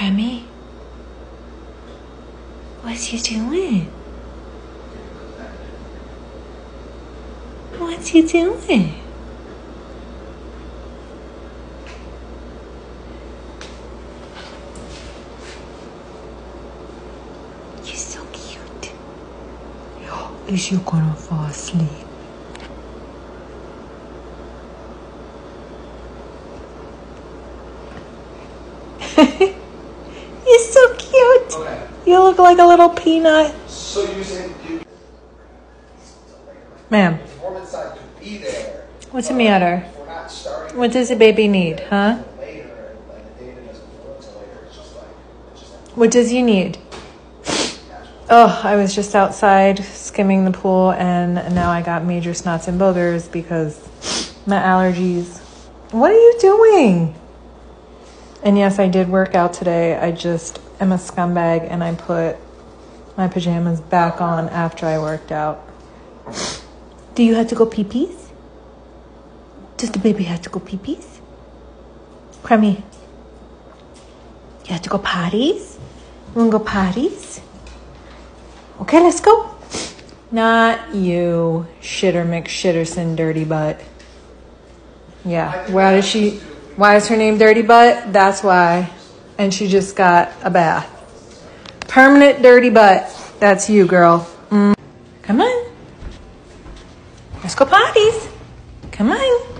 Remy? What's you doing? What's you doing? You're so cute. Is you gonna fall asleep? You're so cute. Okay. You look like a little peanut. So you're saying you, Ma'am, the performance side could be there. what's the matter? If we're not starting What does the baby need, huh? later, and the data doesn't go until later, it's just like, it's just like What does you need? Oh, I was just outside skimming the pool and now I got major snots and boogers because my allergies. What are you doing? And yes, I did work out today. I just am a scumbag and I put my pajamas back on after I worked out. Do you have to go pee pees? Does the baby have to go pee pees? Crummy, you have to go potties? You wanna go potties? Okay, let's go. Not you, shitter McShitterson, dirty butt. Yeah, why does she? Why is her name Dirty Butt? That's why. And she just got a bath. Permanent dirty butt. That's you, girl. Mm. Come on. Let's go potties. Come on.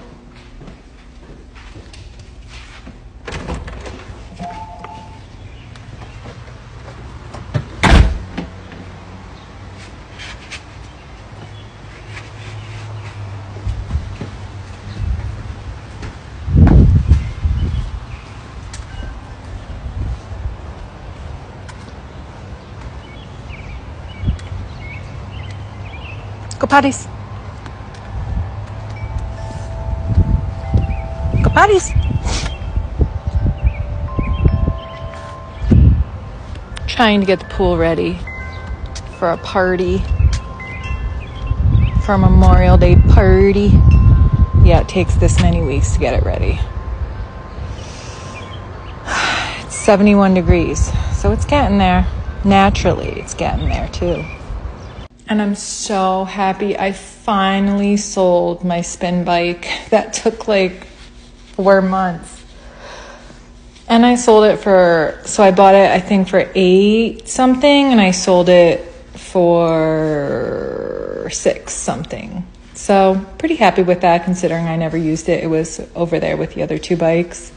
Go potties. Trying to get the pool ready for a party. For a Memorial Day party. Yeah, it takes this many weeks to get it ready. It's 71 degrees, so it's getting there. Naturally, it's getting there too. And I'm so happy I finally sold my spin bike. That took like four months. And I sold it for, so I bought it, I think, for eight something, and I sold it for six something. So, pretty happy with that considering I never used it. It was over there with the other two bikes.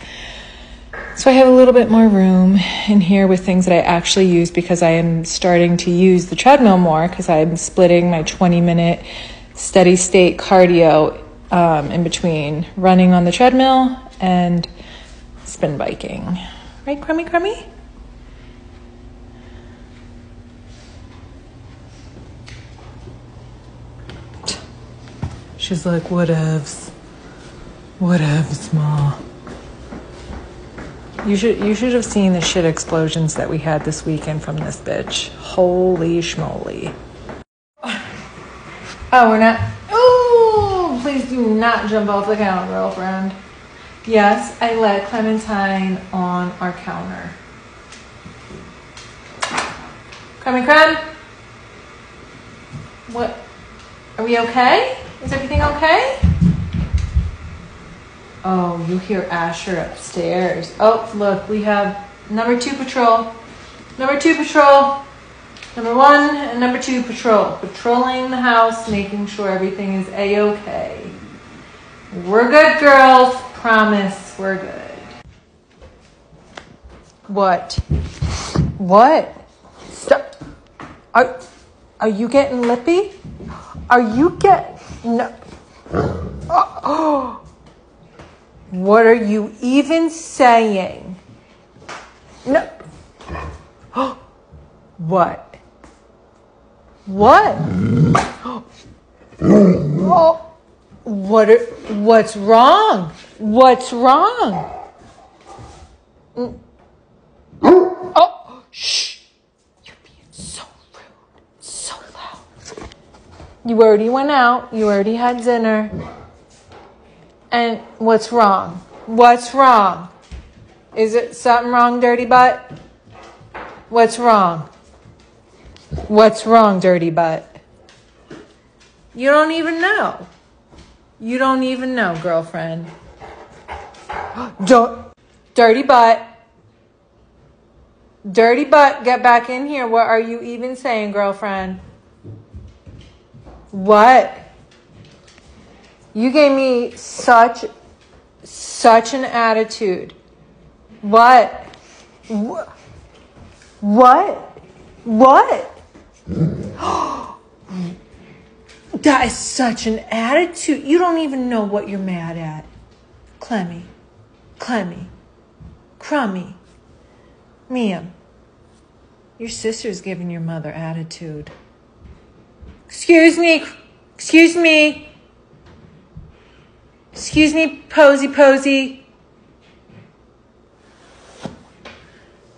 So I have a little bit more room in here with things that I actually use because I am starting to use the treadmill more because I'm splitting my 20 minute steady state cardio um, in between running on the treadmill and spin biking. Right, Crummy Crummy? She's like, whatevs. Whatevs, Ma. You should you should have seen the shit explosions that we had this weekend from this bitch. Holy schmoly. Oh, we're not. Oh, please do not jump off the counter, girlfriend. Yes, I let Clementine on our counter. Crummy crumb? What? Are we okay? Is everything okay? Oh, you hear Asher upstairs. Oh, look, we have number two patrol. Number two patrol. Number one and number two patrol. Patrolling the house, making sure everything is a okay. We're good, girls. Promise, we're good. What? What? Stop. Are, are you getting lippy? Are you get no? Oh, oh. What are you even saying? No. what? What? oh. What? Are, what's wrong? What's wrong? Oh, shh! You're being so rude, so loud. You already went out. You already had dinner. And what's wrong? What's wrong? Is it something wrong, dirty butt? What's wrong? What's wrong, dirty butt? You don't even know. You don't even know, girlfriend. Don't. Dirty butt. Dirty butt, get back in here. What are you even saying, girlfriend? What? You gave me such, such an attitude. What? Wh- What? What? that is such an attitude. You don't even know what you're mad at. Clemmy. Clemmy. Crummy. Miam. Your sister's giving your mother attitude. Excuse me. Excuse me. Excuse me, Posy Posy.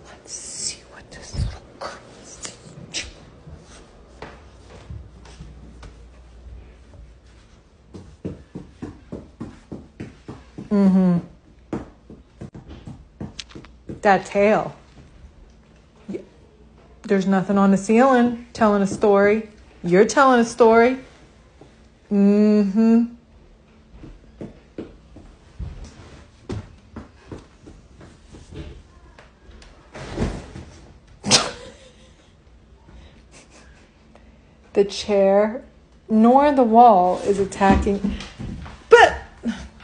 Let's see what this little girl is. Mm-hmm. That tail. There's nothing on the ceiling telling a story. You're telling a story. Mm-hmm. The chair nor the wall is attacking. But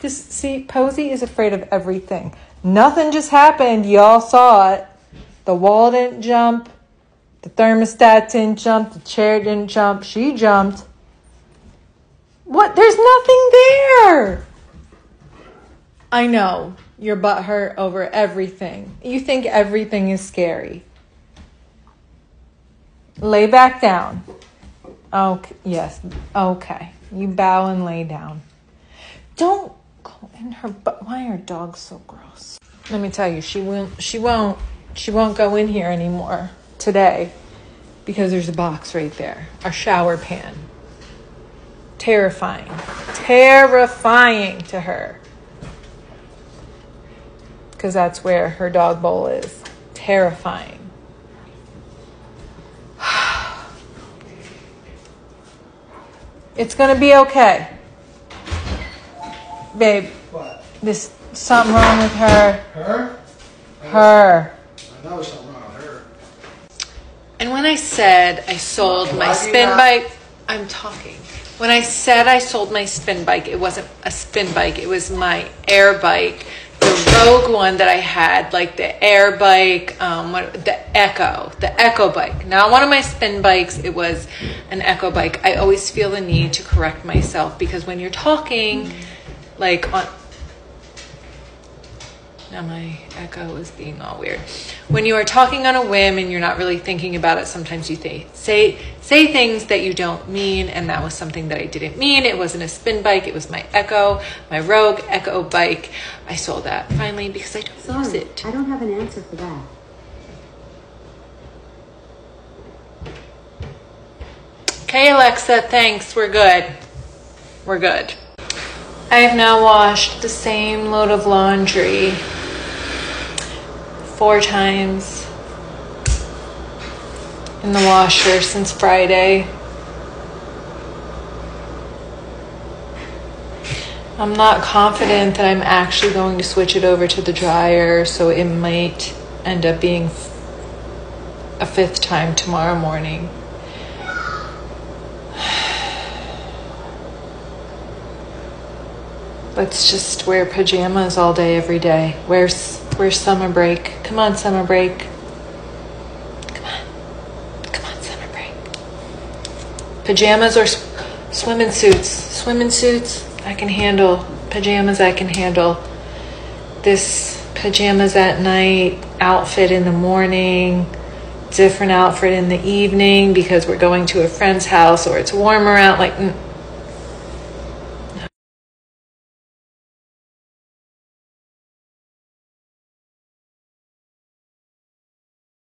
this see, Posey is afraid of everything. Nothing just happened. Y'all saw it. The wall didn't jump. The thermostat didn't jump. The chair didn't jump. She jumped. What? There's nothing there. I know you're butthurt over everything. You think everything is scary. Lay back down. Okay, yes. Okay. You bow and lay down. Don't go in her butt. Why are dogs so gross? Let me tell you, she won't she won't she won't go in here anymore today because there's a box right there. A shower pan. Terrifying. Terrifying to her. Because that's where her dog bowl is. Terrifying. It's gonna be okay. Babe, What? this something wrong with her. Her? Her. I know something wrong with her. And when I said I sold my Why do you spin bike, I'm talking. When I said I sold my spin bike, it wasn't a spin bike, it was my air bike. Rogue one that I had, like the air bike, um, what, the Echo, the Echo bike. Not one of my spin bikes, it was an Echo bike. I always feel the need to correct myself because when you're talking, like on, now my echo is being all weird. When you are talking on a whim and you're not really thinking about it, sometimes you th- say say things that you don't mean, and that was something that I didn't mean. It wasn't a spin bike; it was my Echo, my Rogue Echo bike. I sold that finally because I don't use it. I don't have an answer for that. Okay, Alexa, thanks. We're good. We're good. I have now washed the same load of laundry four times in the washer since Friday. I'm not confident that I'm actually going to switch it over to the dryer, so it might end up being a fifth time tomorrow morning. Let's just wear pajamas all day, every day. Where's where's summer break? Come on, summer break. Come on, come on, summer break. Pajamas or sw- swimming suits? Swimming suits I can handle. Pajamas I can handle. This pajamas at night, outfit in the morning, different outfit in the evening because we're going to a friend's house or it's warmer out. Like,